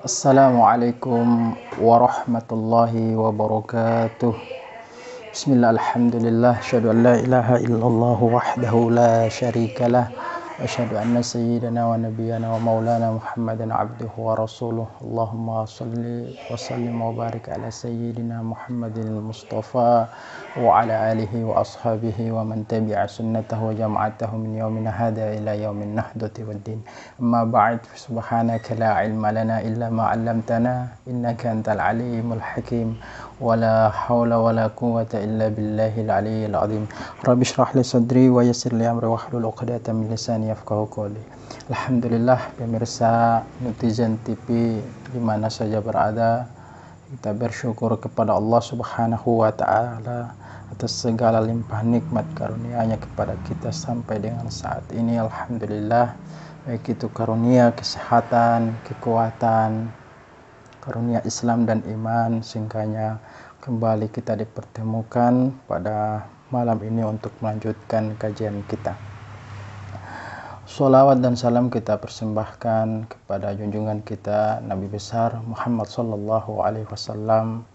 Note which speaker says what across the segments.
Speaker 1: Assalamualaikum warahmatullahi wabarakatuh. Bismillah alhamdulillah Asyadu an la ilaha illallah wahdahu la syarikalah أشهد أن سيدنا ونبينا ومولانا محمد عبده ورسوله اللهم صل وسلم وبارك على سيدنا محمد المصطفى وعلى آله وأصحابه ومن تبع سنته وجمعته من يومنا هذا إلى يوم النهضة والدين أما بعد سبحانك لا علم لنا إلا ما علمتنا إنك أنت العليم الحكيم la ilma lana illa ma 'allamtana innaka antal alimul hakim ولا حول ولا قوة إلا بالله العلي العظيم رب اشرح لي صدري ويسر لي أمري واحلل عقدة من لساني يفقهوا قولي Alhamdulillah pemirsa netizen TV di mana saja berada kita bersyukur kepada Allah Subhanahu wa taala atas segala limpah nikmat karunia-Nya kepada kita sampai dengan saat ini alhamdulillah baik itu karunia kesehatan, kekuatan, karunia Islam dan iman sehingga kembali kita dipertemukan pada malam ini untuk melanjutkan kajian kita. Salawat dan salam kita persembahkan kepada junjungan kita Nabi besar Muhammad Sallallahu Alaihi Wasallam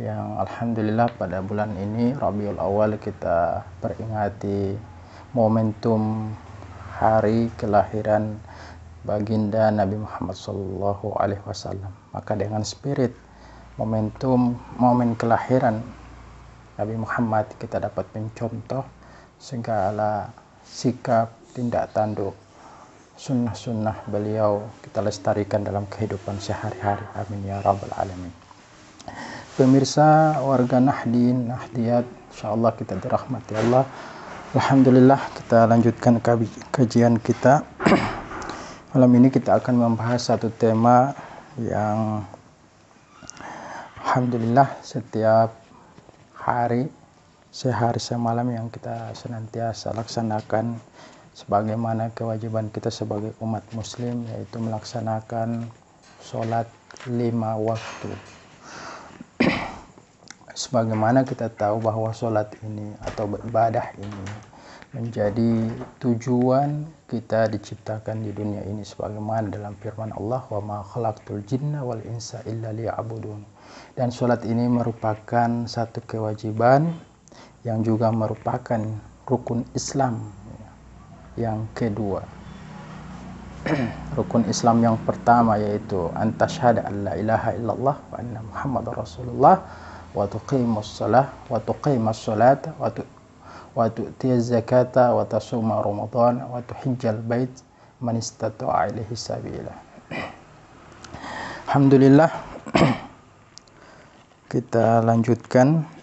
Speaker 1: yang Alhamdulillah pada bulan ini Rabiul Awal kita peringati momentum hari kelahiran baginda Nabi Muhammad Sallallahu Alaihi Wasallam. Maka dengan spirit momentum momen kelahiran Nabi Muhammad kita dapat mencontoh segala sikap tindak tanduk sunnah-sunnah beliau kita lestarikan dalam kehidupan sehari-hari. Amin ya rabbal alamin. Pemirsa warga Nahdin Nahdiyat insyaallah kita dirahmati Allah. Alhamdulillah kita lanjutkan kajian kita Malam ini kita akan membahas satu tema yang Alhamdulillah setiap hari sehari semalam yang kita senantiasa laksanakan sebagaimana kewajiban kita sebagai umat muslim yaitu melaksanakan sholat lima waktu. Sebagaimana kita tahu bahwa sholat ini atau ibadah ini menjadi tujuan kita diciptakan di dunia ini sebagaimana dalam firman Allah wa ma khalaqtul jinna wal insa illa liya'budun. Dan sholat ini merupakan satu kewajiban yang juga merupakan rukun Islam yang kedua. Rukun Islam yang pertama yaitu antasyhada an la ilaha illallah wa anna muhammadar rasulullah wa tuqimus shalah wa tuqimus salata wa wa وتؤتي الزكاة وتصوم رمضان وتحج البيت من استطاع إليه سبيلا. Alhamdulillah kita lanjutkan.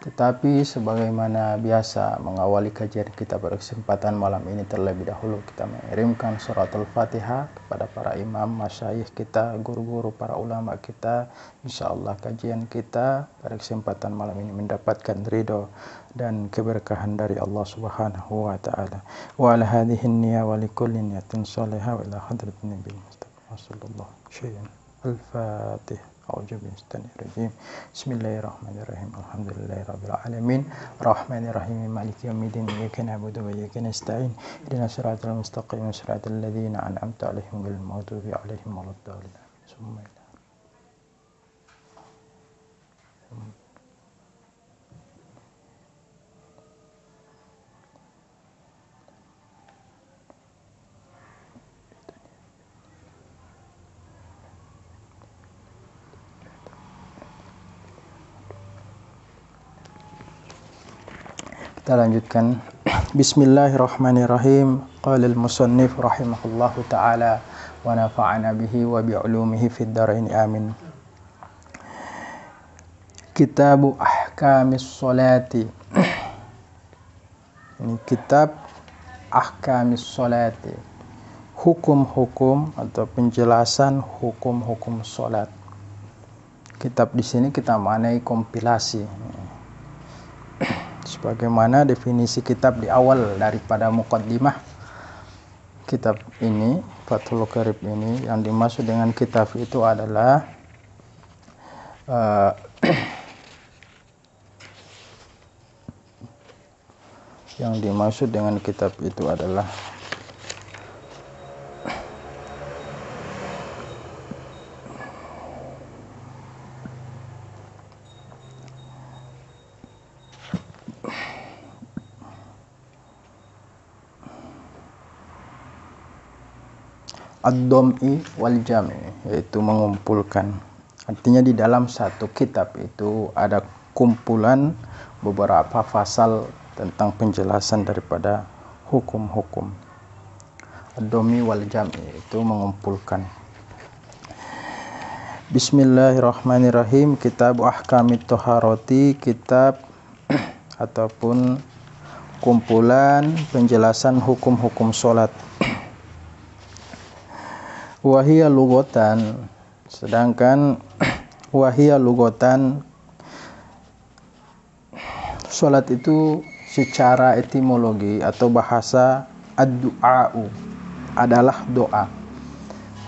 Speaker 1: Tetapi sebagaimana biasa mengawali kajian kita pada kesempatan malam ini terlebih dahulu kita mengirimkan surat Al-Fatihah kepada para imam, masyayikh kita, guru-guru, para ulama kita. Insya Allah kajian kita pada kesempatan malam ini mendapatkan ridho dan keberkahan dari Allah Subhanahu wa taala. Wa ala hadhihi niyya wa likulli niyatin salihah wa ila hadratin nabi Mustafa sallallahu alaihi wasallam. Al-Fatihah. أعوذ بالله الرجيم. بسم الله الرحمن الرحيم. الحمد لله رب العالمين. الرحمن الرحيم. مالك يوم الدين. إياك نعبد وإياك نستعين. اهدنا الصراط المستقيم صراط الذين أنعمت عليهم غير المغضوب عليهم ولا الضالين. ثم Kita lanjutkan. Bismillahirrahmanirrahim. Qala al-musannif rahimahullahu taala wa nafa'ana bihi wa bi ulumihi fid dharain amin. Kitabu Ahkamis Salati. Ini kitab Ahkamis Salati. Hukum-hukum atau penjelasan hukum-hukum salat. Kitab di sini kita maknai kompilasi sebagaimana definisi kitab di awal daripada mukaddimah kitab ini Fathul Karib ini yang dimaksud dengan kitab itu adalah uh, yang dimaksud dengan kitab itu adalah ad-dom'i wal jam'i yaitu mengumpulkan. Artinya di dalam satu kitab itu ada kumpulan beberapa pasal tentang penjelasan daripada hukum-hukum. Ad-dom'i wal jam'i itu mengumpulkan. Bismillahirrahmanirrahim. Kitab Ahkamit Toharoti Kitab ataupun kumpulan penjelasan hukum-hukum sholat wahia lugotan. Sedangkan wahia lugotan sholat itu secara etimologi atau bahasa ad-du'a'u adalah doa.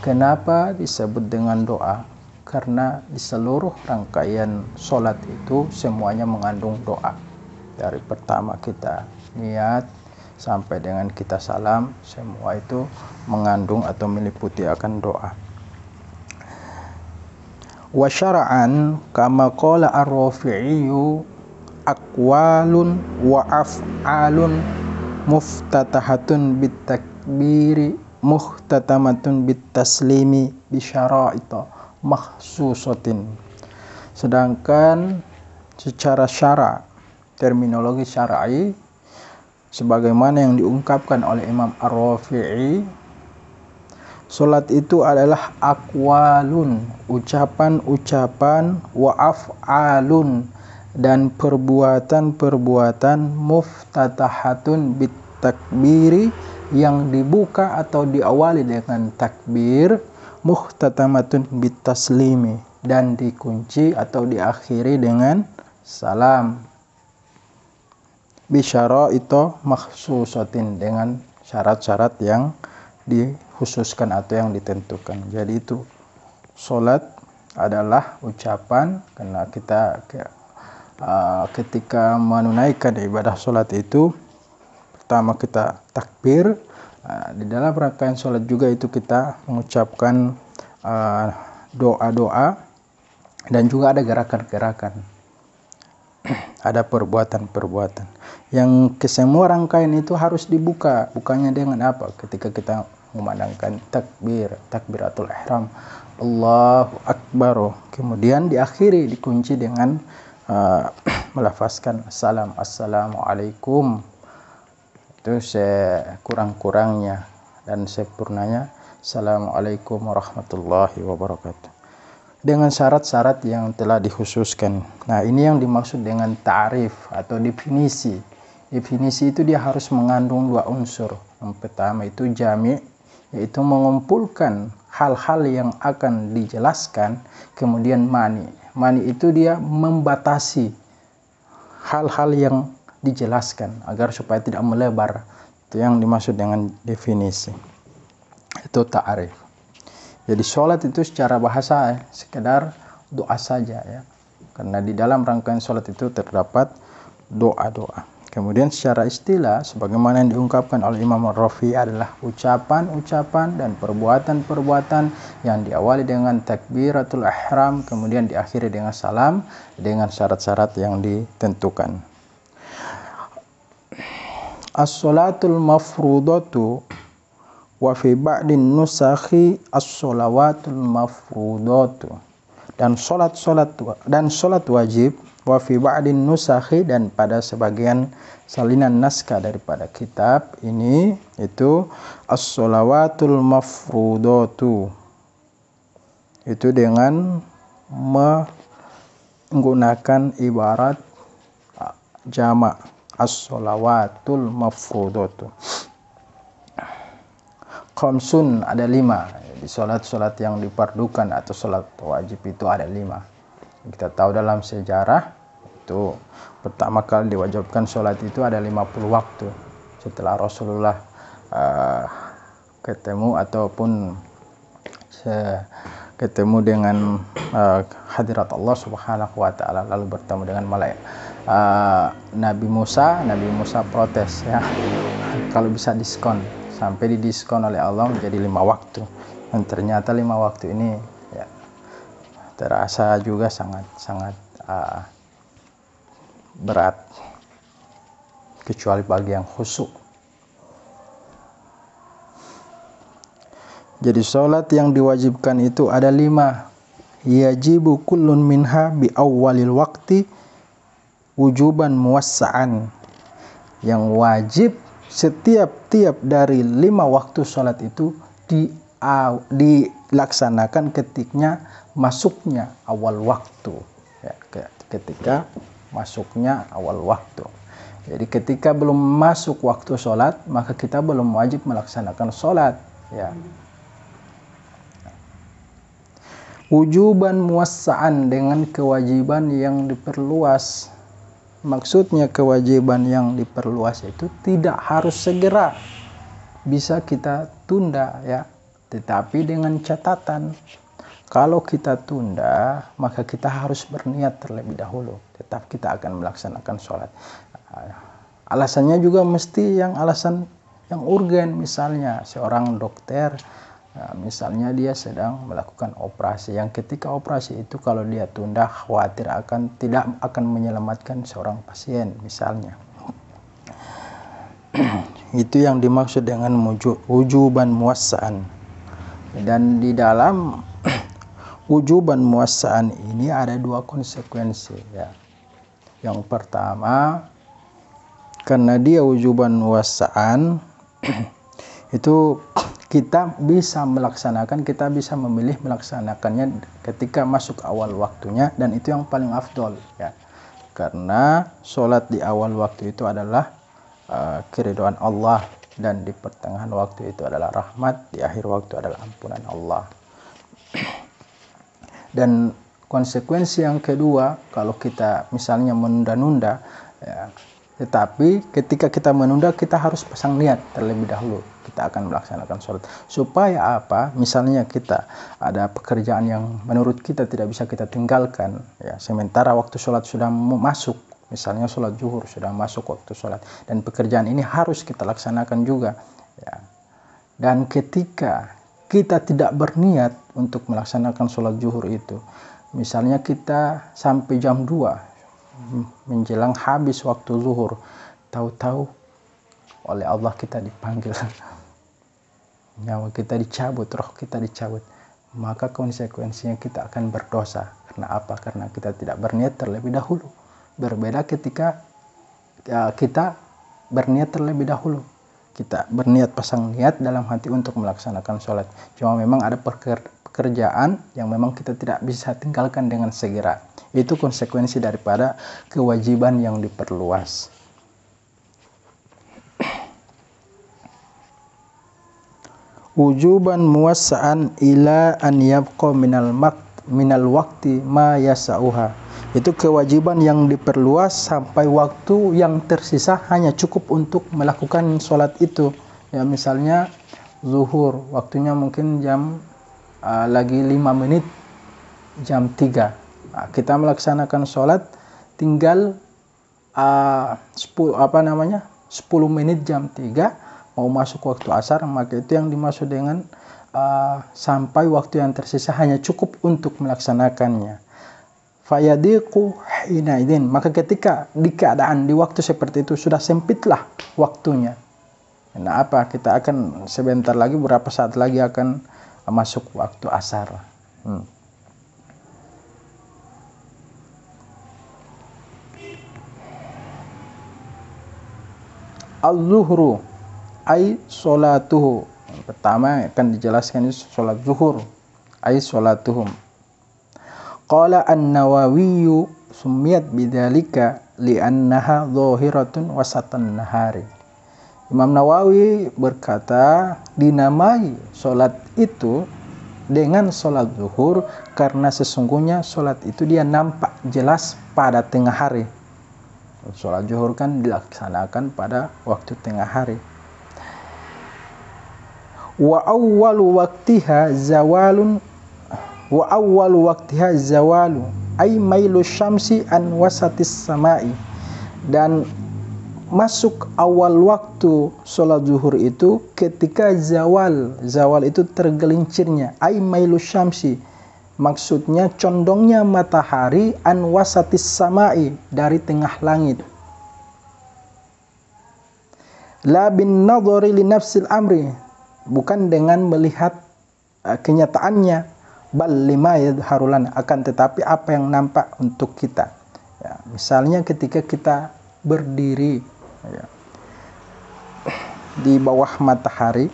Speaker 1: Kenapa disebut dengan doa? Karena di seluruh rangkaian sholat itu semuanya mengandung doa. Dari pertama kita niat sampai dengan kita salam semua itu mengandung atau meliputi akan doa. Wa syara'an kama qala ar-rafi'i aqwalun wa af'alun muftatahatun bit takbiri muhtatamatun bit taslimi bi syara'ita mahsusatin. Sedangkan secara syara terminologi syar'i sebagaimana yang diungkapkan oleh Imam Ar-Rafi'i Salat itu adalah akwalun, ucapan-ucapan, wa af'alun dan perbuatan-perbuatan muftatahatun bit takbiri yang dibuka atau diawali dengan takbir muhtatamatun bitaslimi dan dikunci atau diakhiri dengan salam bisyara itu maksusatin dengan syarat-syarat yang dikhususkan atau yang ditentukan. Jadi itu solat adalah ucapan karena kita uh, ketika menunaikan ibadah solat itu pertama kita takbir Nah, di dalam rangkaian sholat juga itu kita mengucapkan uh, doa-doa uh, dan juga ada gerakan-gerakan ada perbuatan-perbuatan. Yang kesemua rangkaian itu harus dibuka. Bukannya dengan apa ketika kita memandangkan takbir takbiratul ihram Allahu Akbar. Kemudian diakhiri dikunci dengan uh, melafazkan salam assalamualaikum. Itu sekurang-kurangnya dan sempurnanya. Assalamualaikum warahmatullahi wabarakatuh dengan syarat-syarat yang telah dikhususkan. Nah ini yang dimaksud dengan ta'rif atau definisi. Definisi itu dia harus mengandung dua unsur. Yang pertama itu jami yaitu mengumpulkan hal-hal yang akan dijelaskan kemudian mani. Mani itu dia membatasi hal-hal yang dijelaskan agar supaya tidak melebar. Itu yang dimaksud dengan definisi. Itu ta'arif jadi sholat itu secara bahasa eh, sekedar doa saja ya. Karena di dalam rangkaian sholat itu terdapat doa-doa. Kemudian secara istilah sebagaimana yang diungkapkan oleh Imam Rafi adalah ucapan-ucapan dan perbuatan-perbuatan yang diawali dengan takbiratul ihram kemudian diakhiri dengan salam dengan syarat-syarat yang ditentukan. As-salatul mafrudatu wa fi ba'din nusakhi as-salawatul mafrudatu dan salat-salat dan salat wajib wa fi ba'din nusakhi dan pada sebagian salinan naskah daripada kitab ini itu as-salawatul mafrudatu itu dengan menggunakan ibarat jamak as-solawatul mafrudatu khamsun ada lima. Di sholat-sholat yang dipardukan atau sholat wajib itu ada lima. Kita tahu dalam sejarah itu pertama kali diwajibkan sholat itu ada 50 waktu. Setelah Rasulullah uh, ketemu ataupun ketemu dengan uh, hadirat Allah Subhanahu wa taala lalu bertemu dengan malaikat. Uh, Nabi Musa Nabi Musa protes ya. Kalau bisa diskon sampai didiskon oleh Allah menjadi lima waktu dan ternyata lima waktu ini ya terasa juga sangat sangat uh, berat kecuali bagi yang khusyuk Jadi sholat yang diwajibkan itu ada lima. Yajibu kullun minha bi awalil wakti wujuban muwassa'an. Yang wajib setiap tiap dari lima waktu sholat itu di, uh, dilaksanakan ketiknya masuknya awal waktu. Ya, ketika masuknya awal waktu. Jadi ketika belum masuk waktu sholat, maka kita belum wajib melaksanakan sholat. Ya. Wujuban muassa'an dengan kewajiban yang diperluas. Maksudnya kewajiban yang diperluas itu tidak harus segera. Bisa kita tunda ya. Tetapi dengan catatan kalau kita tunda, maka kita harus berniat terlebih dahulu. Tetap kita akan melaksanakan sholat. Alasannya juga mesti yang alasan yang urgen, misalnya seorang dokter, ya, misalnya dia sedang melakukan operasi. Yang ketika operasi itu kalau dia tunda, khawatir akan tidak akan menyelamatkan seorang pasien, misalnya. itu yang dimaksud dengan wujuban muassaan. Dan di dalam wujuban muassaan ini ada dua konsekuensi ya. Yang pertama karena dia wujuban muassaan itu kita bisa melaksanakan, kita bisa memilih melaksanakannya ketika masuk awal waktunya dan itu yang paling afdol ya. Karena sholat di awal waktu itu adalah uh, keriduan Allah dan di pertengahan waktu itu adalah rahmat, di akhir waktu adalah ampunan Allah. Dan konsekuensi yang kedua, kalau kita misalnya menunda-nunda, ya, tetapi ketika kita menunda, kita harus pasang niat terlebih dahulu. Kita akan melaksanakan sholat. Supaya apa? Misalnya kita ada pekerjaan yang menurut kita tidak bisa kita tinggalkan. Ya, sementara waktu sholat sudah masuk. Misalnya sholat zuhur sudah masuk waktu sholat. Dan pekerjaan ini harus kita laksanakan juga. Ya. Dan ketika kita tidak berniat untuk melaksanakan sholat zuhur itu misalnya kita sampai jam 2 menjelang habis waktu zuhur. Tahu-tahu oleh Allah kita dipanggil. Nyawa kita dicabut roh kita dicabut. Maka konsekuensinya kita akan berdosa. Karena apa? Karena kita tidak berniat terlebih dahulu. Berbeda ketika ya, kita berniat terlebih dahulu. Kita berniat pasang niat dalam hati untuk melaksanakan sholat. Cuma memang ada pekerjaan yang memang kita tidak bisa tinggalkan dengan segera. Itu konsekuensi daripada kewajiban yang diperluas. Wujuban muwassa'an ila an yabqa minal minal wakti ma yasa'uha itu kewajiban yang diperluas sampai waktu yang tersisa hanya cukup untuk melakukan sholat itu ya misalnya zuhur waktunya mungkin jam uh, lagi 5 menit jam 3 nah, kita melaksanakan sholat tinggal uh, 10 apa namanya 10 menit jam 3 mau masuk waktu asar. Maka itu yang dimaksud dengan uh, sampai waktu yang tersisa hanya cukup untuk melaksanakannya. Fayadiku hinaidin maka ketika di keadaan di waktu seperti itu sudah sempitlah waktunya. Nah apa? Kita akan sebentar lagi berapa saat lagi akan masuk waktu asar hmm. al-zuhru ay solatuhu pertama akan dijelaskan ini sholat zuhur ay solatuhum Qala An-Nawawi sumiyat bidzalika li'annaha dhahiratun wasatan nahari. Imam Nawawi berkata dinamai solat itu dengan solat zuhur karena sesungguhnya solat itu dia nampak jelas pada tengah hari. Solat zuhur kan dilaksanakan pada waktu tengah hari. Wa awwalu waktiha zawalun wa awwalu waqtiha zawalu ay mailu syamsi an wasatis samai dan masuk awal waktu sholat zuhur itu ketika zawal zawal itu tergelincirnya. Ay mailu syamsi. Maksudnya condongnya matahari an wasatis samai dari tengah langit. La bin nadhari li nafsil amri. Bukan dengan melihat uh, kenyataannya. Bal lima harulan akan tetapi apa yang nampak untuk kita? Ya, misalnya ketika kita berdiri ya, di bawah matahari.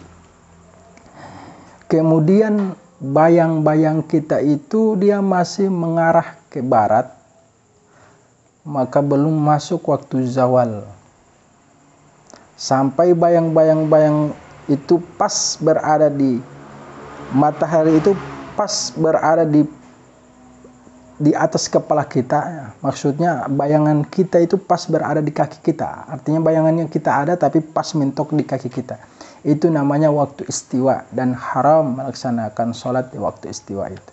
Speaker 1: Kemudian bayang-bayang kita itu dia masih mengarah ke barat. Maka belum masuk waktu zawal. Sampai bayang-bayang-bayang itu pas berada di matahari itu pas berada di di atas kepala kita ya. maksudnya bayangan kita itu pas berada di kaki kita. Artinya bayangannya kita ada tapi pas mentok di kaki kita. Itu namanya waktu istiwa dan haram melaksanakan sholat di waktu istiwa itu.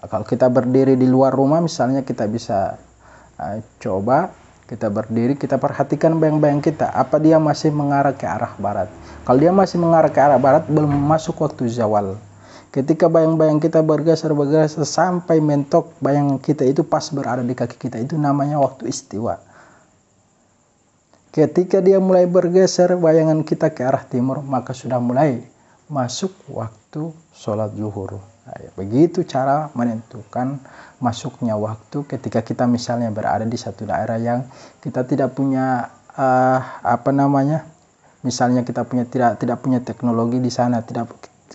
Speaker 1: Nah, kalau kita berdiri di luar rumah misalnya kita bisa uh, coba kita berdiri kita perhatikan bayang-bayang kita. Apa dia masih mengarah ke arah barat? Kalau dia masih mengarah ke arah barat belum masuk waktu zawal ketika bayang-bayang kita bergeser-bergeser sampai mentok bayang kita itu pas berada di kaki kita. Itu namanya waktu istiwa. Ketika dia mulai bergeser bayangan kita ke arah timur maka sudah mulai masuk waktu sholat zuhur. Nah, ya, begitu cara menentukan masuknya waktu ketika kita misalnya berada di satu daerah yang kita tidak punya uh, apa namanya misalnya kita punya tidak tidak punya teknologi di sana tidak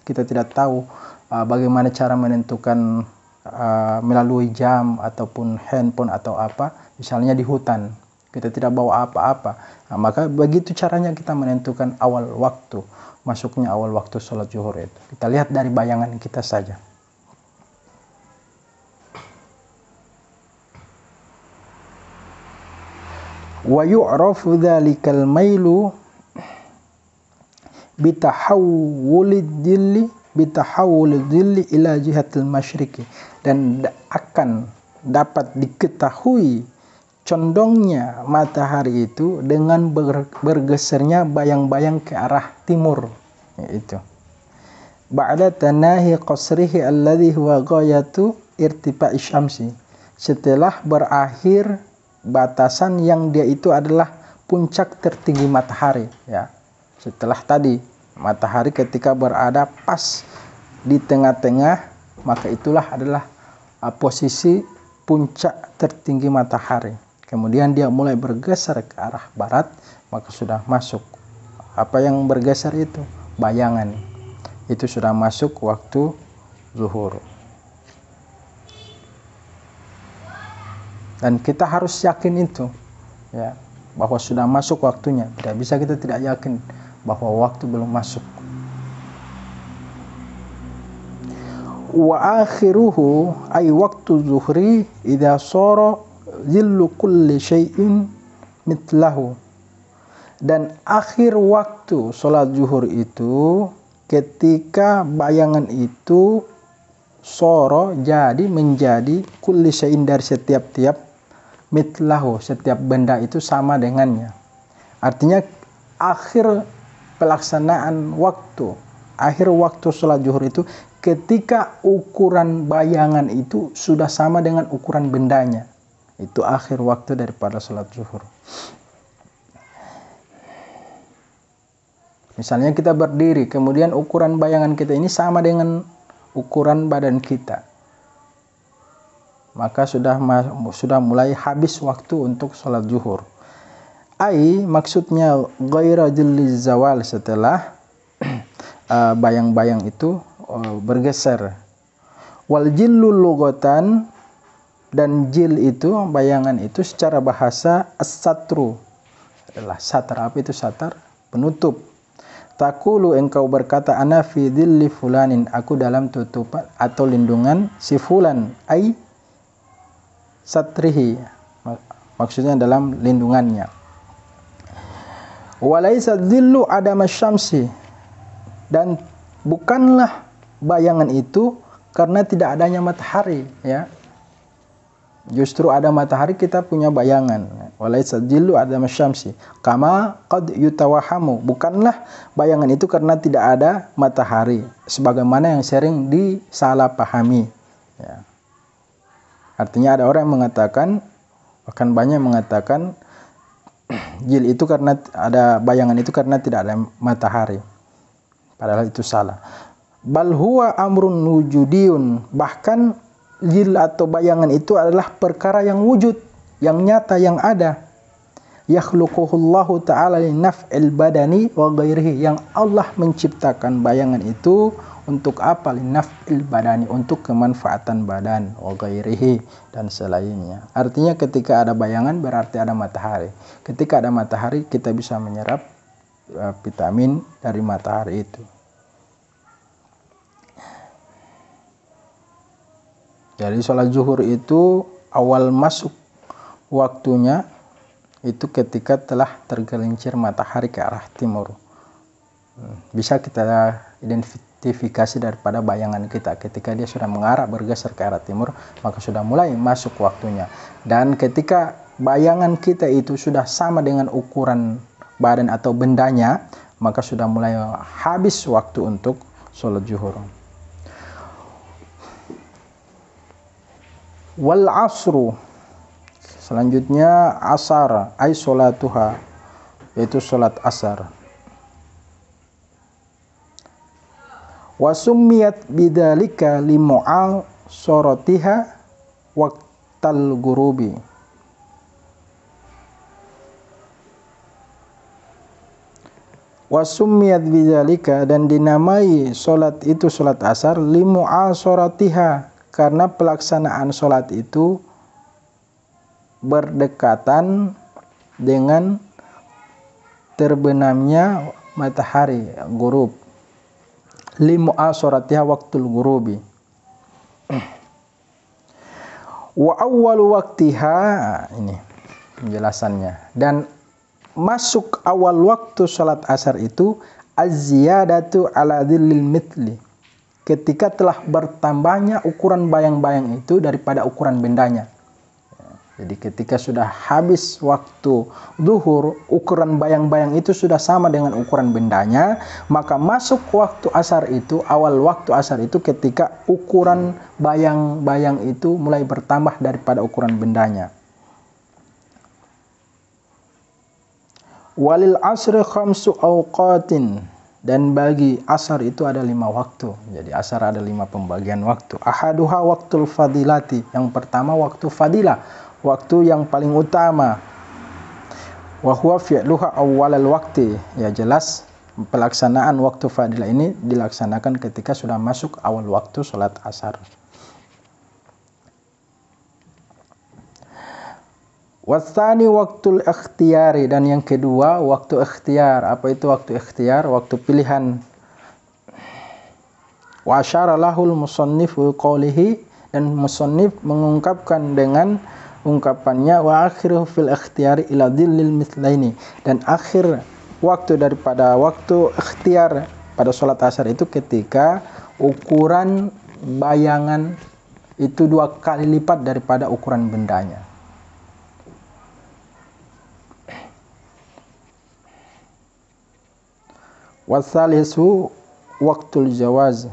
Speaker 1: kita tidak tahu uh, bagaimana cara menentukan uh, melalui jam ataupun handphone atau apa misalnya di hutan. Kita tidak bawa apa-apa. Nah, maka begitu caranya kita menentukan awal waktu masuknya awal waktu sholat zuhur itu. Kita lihat dari bayangan kita saja. Wa yu'rafu dhalikal mailu bitahawulid dilli bitahawulid dilli ila jihatil masyriqi dan akan dapat diketahui condongnya matahari itu dengan bergesernya bayang-bayang ke arah timur itu ba'da tanahi qasrihi alladhi huwa ghayatu irtifa'i syamsi. Setelah berakhir batasan yang dia itu adalah puncak tertinggi matahari ya. Setelah tadi matahari ketika berada pas di tengah-tengah maka itulah adalah uh, posisi puncak tertinggi matahari. Kemudian dia mulai bergeser ke arah barat maka sudah masuk. Apa yang bergeser itu? Bayangan. Itu sudah masuk waktu zuhur. Dan kita harus yakin itu ya bahwa sudah masuk waktunya. Tidak bisa kita tidak yakin bahwa waktu belum masuk. Wa akhiruhu ay waktu zuhri idza sara zillu kulli syai'in mitlahu. Dan akhir waktu sholat zuhur itu ketika bayangan itu soro jadi menjadi kulli syai'in dari setiap-tiap mitlahu setiap benda itu sama dengannya. Artinya akhir pelaksanaan waktu akhir waktu sholat zuhur itu ketika ukuran bayangan itu sudah sama dengan ukuran bendanya. Itu akhir waktu daripada sholat zuhur. Misalnya kita berdiri kemudian ukuran bayangan kita ini sama dengan ukuran badan kita. Maka sudah sudah mulai habis waktu untuk sholat zuhur. Ai maksudnya gaira zawal setelah uh, bayang-bayang uh, itu uh, bergeser. Wal jillu lugatan dan jil itu bayangan itu secara bahasa as-satru. Adalah satar apa itu satar? Penutup. Takulu engkau berkata ana fi dhilli fulanin. Aku dalam tutupan atau lindungan si fulan. Ai? Satrihi. Maksudnya dalam lindungannya walaisa dhillu adama syamsi. Dan bukanlah bayangan itu karena tidak adanya matahari ya. Justru ada matahari kita punya bayangan. Walaisa dhillu adama syamsi. Kama qad yutawahamu. Bukanlah bayangan itu karena tidak ada matahari. Sebagaimana yang sering disalahpahami ya. Artinya ada orang yang mengatakan bahkan banyak mengatakan jil itu karena ada bayangan itu karena tidak ada matahari. Padahal itu salah. bal huwa amrun wujudiyun bahkan jil atau bayangan itu adalah perkara yang wujud yang nyata yang ada yakhluquhullahu ta'ala li badani wa ghairihi yang Allah menciptakan bayangan itu untuk apa? Li naf'il badani untuk kemanfaatan badan wa ghairihi dan selainnya. Artinya ketika ada bayangan berarti ada matahari. Ketika ada matahari kita bisa menyerap uh, vitamin dari matahari itu. Jadi sholat zuhur itu awal masuk waktunya itu ketika telah tergelincir matahari ke arah timur. Hmm, bisa kita identifikasi daripada bayangan kita. Ketika dia sudah mengarah bergeser ke arah timur maka sudah mulai masuk waktunya. Dan ketika bayangan kita itu sudah sama dengan ukuran badan atau bendanya maka sudah mulai habis waktu untuk sholat zuhur. Wal asru Selanjutnya asar ay salatuha yaitu salat asar. Wa summiyat bidzalika limu'al soratiha waqtal gurubi. Wa summiyat bidzalika dan dinamai salat itu salat asar limu'al soratiha karena pelaksanaan salat itu berdekatan dengan terbenamnya matahari gurub limu asoratiha waktul gurubi. Wa awwalu waktiha ini penjelasannya. Dan masuk awal waktu salat asar itu az-ziyadatu ala dhillil mitli. Ketika telah bertambahnya ukuran bayang-bayang itu daripada ukuran bendanya jadi ketika sudah habis waktu duhur, ukuran bayang-bayang itu sudah sama dengan ukuran bendanya, maka masuk waktu asar itu, awal waktu asar itu ketika ukuran bayang-bayang itu mulai bertambah daripada ukuran bendanya. Walil asri khamsu awqatin dan bagi asar itu ada lima waktu. Jadi asar ada lima pembagian waktu. Ahaduha waktu fadilati. Yang pertama waktu fadilah waktu yang paling utama wa huwa fi'luha awwalal waqti ya jelas pelaksanaan waktu fadilah ini dilaksanakan ketika sudah masuk awal waktu sholat asar Wasani waktu ikhtiyari dan yang kedua waktu ikhtiar. Apa itu waktu ikhtiar? Waktu pilihan. Wa asyara lahul musannifu qawlihi dan musannif mengungkapkan dengan ungkapannya wa akhiru fil ikhtiyari ila dhillil mithlaini dan akhir waktu daripada waktu ikhtiar pada sholat asar itu ketika ukuran bayangan itu dua kali lipat daripada ukuran bendanya. Wasalisu waktu jawaz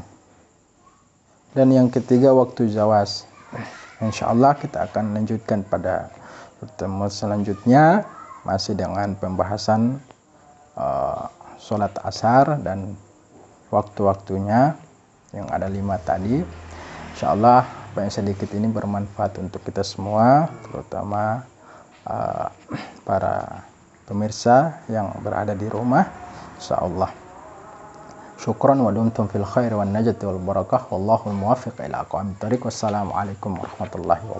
Speaker 1: dan yang ketiga waktu jawaz. Insya Allah kita akan lanjutkan pada pertemuan selanjutnya masih dengan pembahasan uh, sholat asar dan waktu-waktunya yang ada lima tadi. Insya Allah apa yang sedikit ini bermanfaat untuk kita semua, terutama uh, para pemirsa yang berada di rumah. Insya Allah. شكرا ودمتم في الخير والنجاة والبركة. والله الموافق إلى أقوام الطريق. والسلام عليكم ورحمة الله وبركاته.